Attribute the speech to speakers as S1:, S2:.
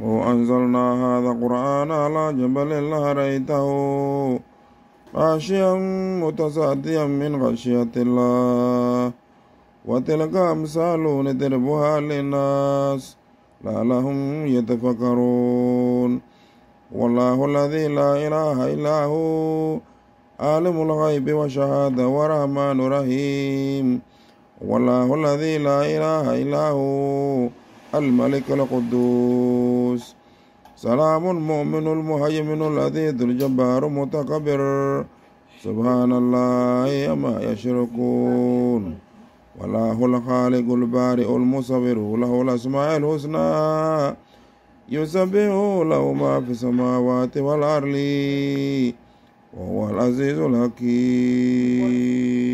S1: لو أنزلنا هذا القرآن على جبل لرأيته خاشعا متصديا من خشية الله. وتلك أمثال نضربها للناس لعلهم يتفكرون. والله الذي لا إله إلا هو عالم الغيب وشهادة ورحمن رحيم والله الذي لا إله إلا هو الملك القدوس. سلام المؤمن المهيمن العزيز الجبار المتكبر. سبحان الله ما يشركون. والله الخالق البارئ المصور له الأسماء الحسنى. يسبح له ما في السماوات والأرض. وهو العزيز الحكيم.